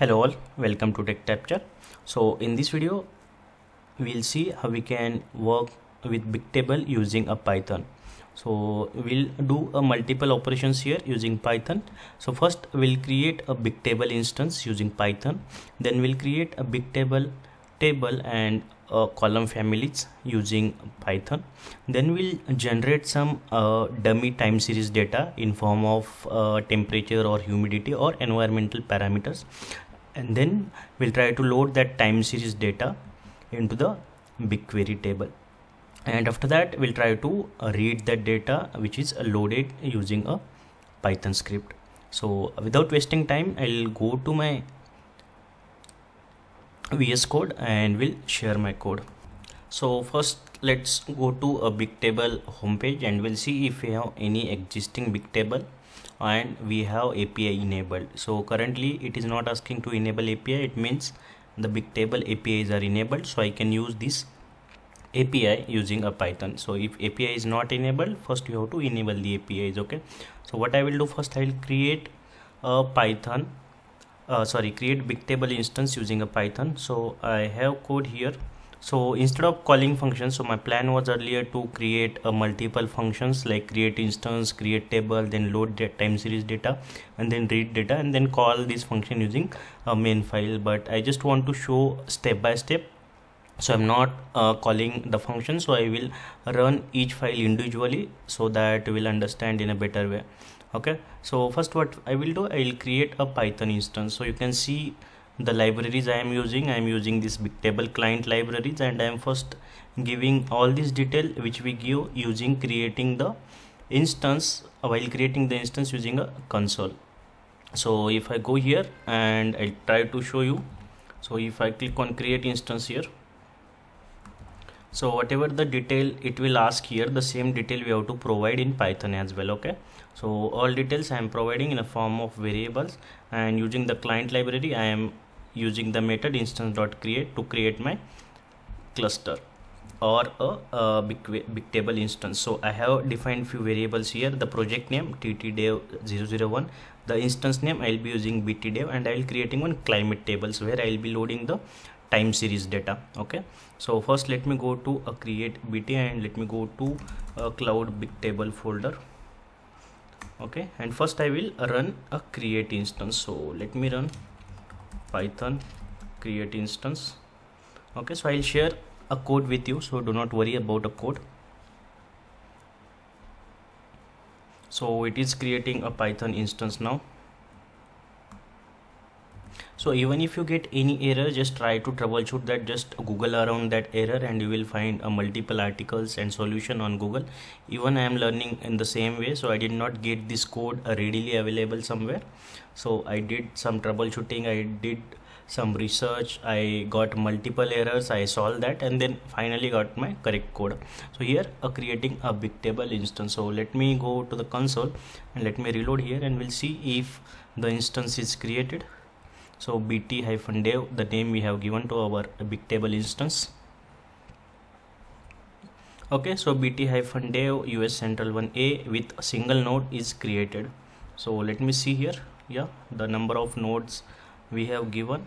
hello all welcome to TechTrapture so in this video we'll see how we can work with bigtable using a python. So we'll do a multiple operations here using python. So first we'll create a bigtable instance using python. Then we'll create a bigtable table and uh, column families using python. Then we'll generate some uh, dummy time series data in form of uh, temperature or humidity or environmental parameters and then we'll try to load that time series data into the BigQuery table. And after that we'll try to uh, read that data which is loaded using a python script. So without wasting time i'll go to my VS Code and will share my code. So first let's go to a Bigtable homepage and we'll see if we have any existing Bigtable and we have API enabled. So currently it is not asking to enable API. It means the Bigtable APIs are enabled. So I can use this API using a Python. So if API is not enabled, first you have to enable the APIs. Okay. So what I will do first, I will create a Python uh, sorry create bigtable instance using a python so i have code here so instead of calling functions so my plan was earlier to create a multiple functions like create instance create table then load the time series data and then read data and then call this function using a main file. But i just want to show step by step. So i'm not uh, calling the function so i will run each file individually so that we'll understand in a better way. Okay? So first what i will do i will create a python instance. So you can see the libraries i am using. I am using this bigtable client libraries and i am first giving all this detail which we give using creating the instance uh, while creating the instance using a console. So if i go here and i'll try to show you. So if i click on create instance here. So whatever the detail it will ask here the same detail we have to provide in python as well okay? So all details i am providing in a form of variables and using the client library i am using the method instance dot create to create my cluster or a, a big big table instance. So i have defined few variables here. The project name ttdev 001 the instance name i'll be using btdev and i'll creating one climate tables where i'll be loading the time series data okay? So first let me go to a create bt and let me go to a cloud bigtable folder okay? And first i will run a create instance. So let me run python create instance. Okay so i'll share a code with you so do not worry about a code. So it is creating a python instance now so even if you get any error just try to troubleshoot that. Just google around that error and you will find a multiple articles and solution on google. Even i am learning in the same way so i did not get this code readily available somewhere. So i did some troubleshooting i did some research i got multiple errors i solved that and then finally got my correct code. So here uh, creating a big table instance. So let me go to the console and let me reload here and we'll see if the instance is created so bt hyphen dev the name we have given to our big table instance. Okay so bt hyphen dev us central 1a with a single node is created. So let me see here. Yeah the number of nodes we have given.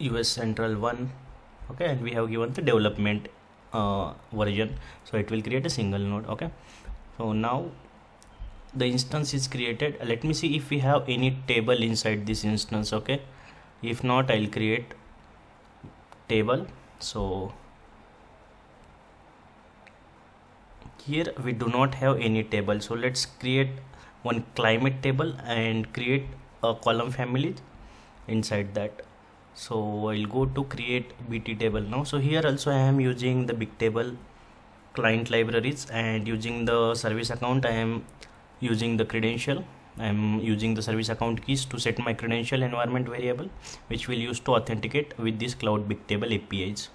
Us central 1 okay and we have given the development uh, version. So it will create a single node okay. So now the instance is created. Let me see if we have any table inside this instance okay? If not i'll create table. So here we do not have any table. So let's create one climate table and create a column family inside that. So i'll go to create bt table now. So here also i am using the bigtable client libraries and using the service account i am using the credential. I'm using the service account keys to set my credential environment variable which will use to authenticate with this cloud bigtable APIs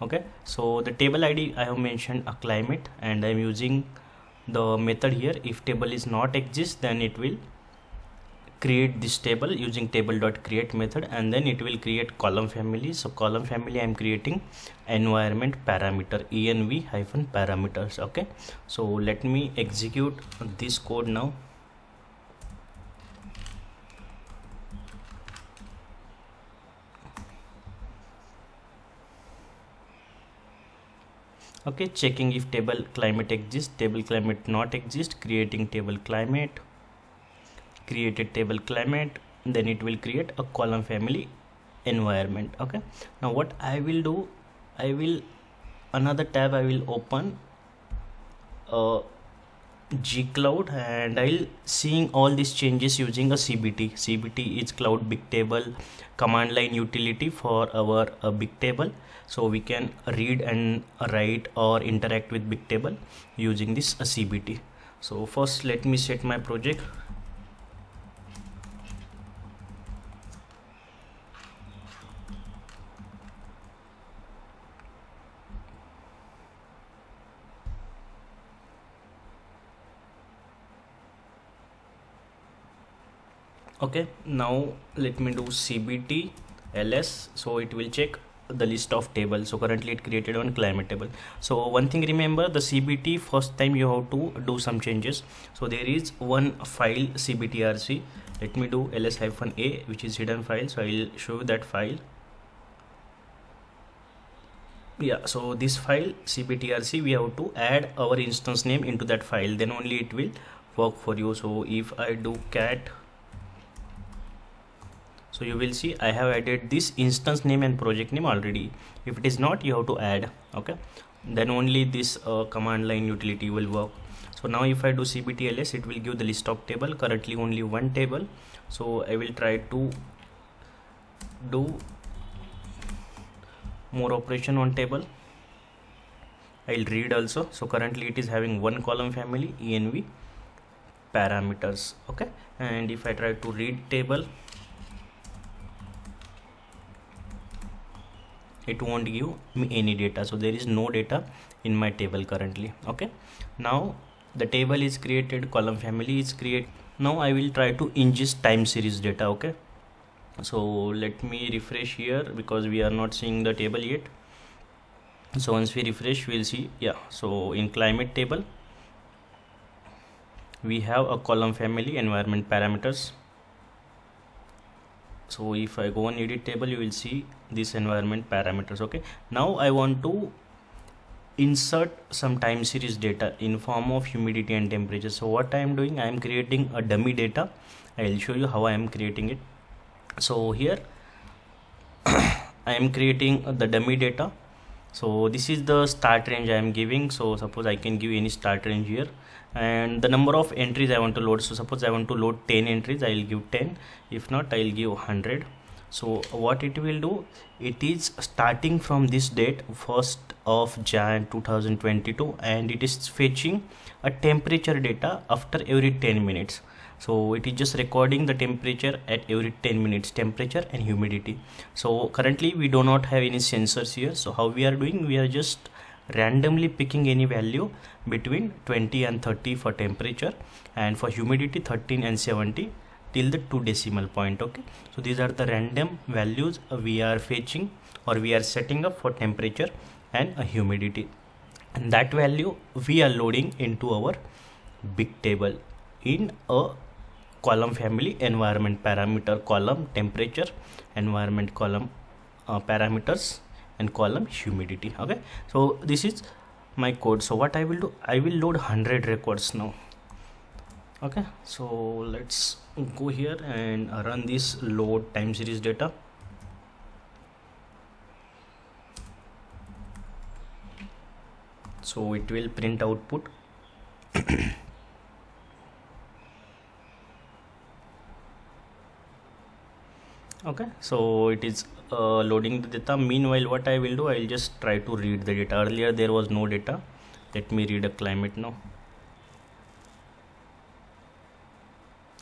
okay? So the table ID I have mentioned a climate and I'm using the method here. If table is not exist then it will create this table using table.create method and then it will create column family. So column family i'm creating environment parameter env hyphen parameters okay? So let me execute this code now. Okay checking if table climate exists. Table climate not exist. Creating table climate created table climate then it will create a column family environment okay? Now what i will do i will another tab i will open uh, gcloud and i'll seeing all these changes using a cbt cbt is cloud bigtable command line utility for our uh, bigtable so we can read and write or interact with bigtable using this uh, cbt so first let me set my project okay now let me do cbt ls so it will check the list of tables so currently it created one climate table. So one thing remember the cbt first time you have to do some changes. So there is one file cbtrc let me do ls hyphen a which is hidden file. So i'll show you that file. Yeah so this file cbtrc we have to add our instance name into that file. Then only it will work for you. So if i do cat so you will see I have added this instance name and project name already. If it is not you have to add okay? Then only this uh, command line utility will work. So now if I do cbtls it will give the list of table. Currently only one table. So I will try to do more operation on table. I'll read also. So currently it is having one column family env parameters okay? And if I try to read table it won't give me any data. So there is no data in my table currently. Okay? Now the table is created column family is created now i will try to ingest time series data okay? So let me refresh here because we are not seeing the table yet. So once we refresh we'll see. Yeah so in climate table we have a column family environment parameters so if i go on edit table you will see this environment parameters okay? Now i want to insert some time series data in form of humidity and temperature. So what i am doing i am creating a dummy data. I will show you how i am creating it. So here i am creating the dummy data so this is the start range i am giving. So suppose i can give any start range here. And the number of entries i want to load. So suppose i want to load 10 entries i will give 10 if not i will give 100 so what it will do? It is starting from this date first of jan 2022 and it is fetching a temperature data after every 10 minutes so it is just recording the temperature at every 10 minutes temperature and humidity. So currently we do not have any sensors here. So how we are doing? We are just randomly picking any value between 20 and 30 for temperature and for humidity 13 and 70 till the two decimal point okay? So these are the random values we are fetching or we are setting up for temperature and humidity. And that value we are loading into our big table in a column family environment parameter column temperature environment column uh, parameters and column humidity okay? So this is my code. So what i will do i will load 100 records now okay? So let's go here and run this load time series data. So it will print output okay. So it is uh, loading the data. Meanwhile what i will do i'll just try to read the data. Earlier there was no data. Let me read a climate now.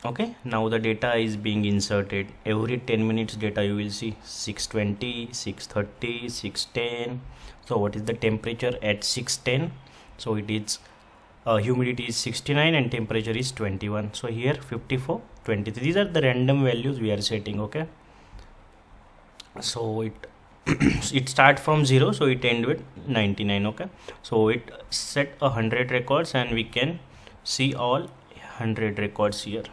Okay. Now the data is being inserted. Every 10 minutes data you will see 620 630 610 so what is the temperature? At 610 so it is uh, humidity is 69 and temperature is 21 so here 54 23 these are the random values we are setting okay so it it start from 0 so it end with 99 okay? So it set a hundred records and we can see all 100 records here.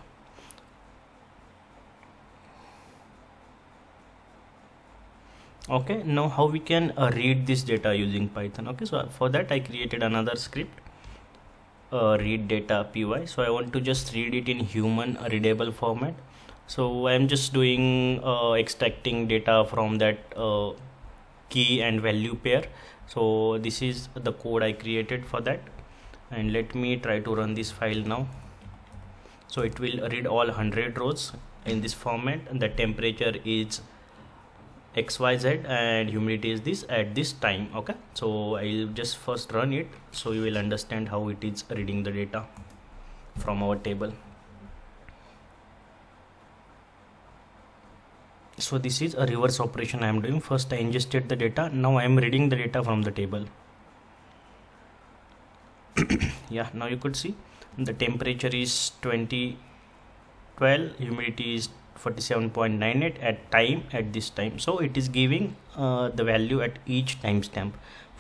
Okay now how we can uh, read this data using python okay? So for that i created another script uh, read data py so i want to just read it in human readable format so i'm just doing uh, extracting data from that uh, key and value pair. So this is the code i created for that. And let me try to run this file now. So it will read all 100 rows in this format. The temperature is xyz and humidity is this at this time okay? So i'll just first run it so you will understand how it is reading the data from our table so this is a reverse operation i am doing. First i ingested the data. Now i am reading the data from the table. Yeah now you could see. The temperature is 20 12 humidity is 47.98 at time at this time. So it is giving uh, the value at each timestamp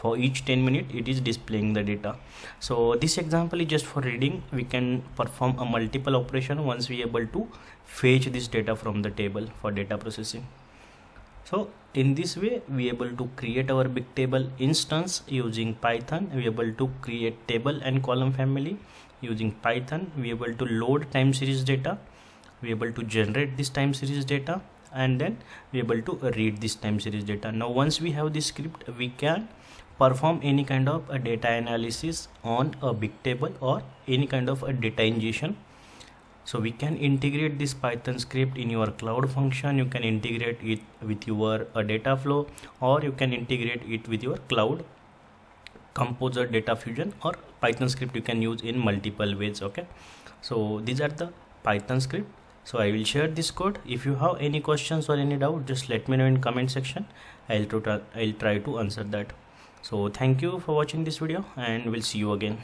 for each 10 minute it is displaying the data. So this example is just for reading. We can perform a multiple operation once we able to fetch this data from the table for data processing. So in this way we able to create our big table instance using python. We able to create table and column family using python. We able to load time series data. We able to generate this time series data. And then we able to read this time series data. Now once we have this script we can perform any kind of a data analysis on a big table or any kind of a data ingestion. So we can integrate this python script in your cloud function. You can integrate it with your uh, data flow or you can integrate it with your cloud composer data fusion or python script you can use in multiple ways okay? So these are the python script. So i will share this code. If you have any questions or any doubt just let me know in comment section. I'll try i'll try to answer that so thank you for watching this video and we'll see you again